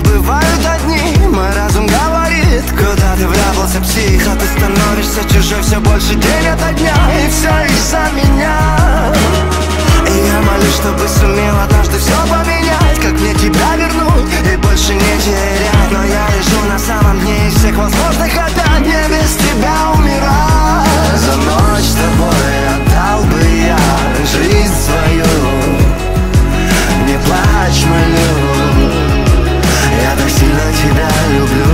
бывают одни. Мой разум говорит, куда ты вряблался, псих А ты становишься чужой все больше день ото дня. И все из-за меня. И я молюсь, чтобы сумел однажды все поменять Как мне тебя вернуть и больше не терять тебя люблю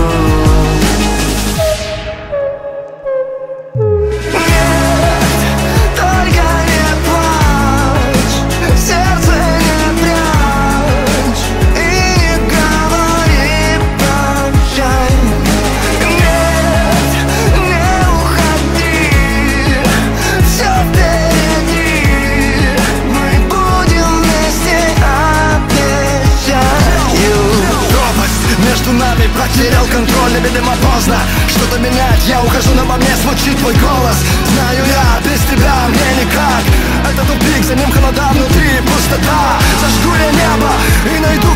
между нами Потерял контроль, и видимо поздно. Что-то менять, я ухожу, но во мне звучит твой голос. Знаю я, без тебя мне никак. Это тупик, за ним холода внутри пустота. Зажгу я небо и найду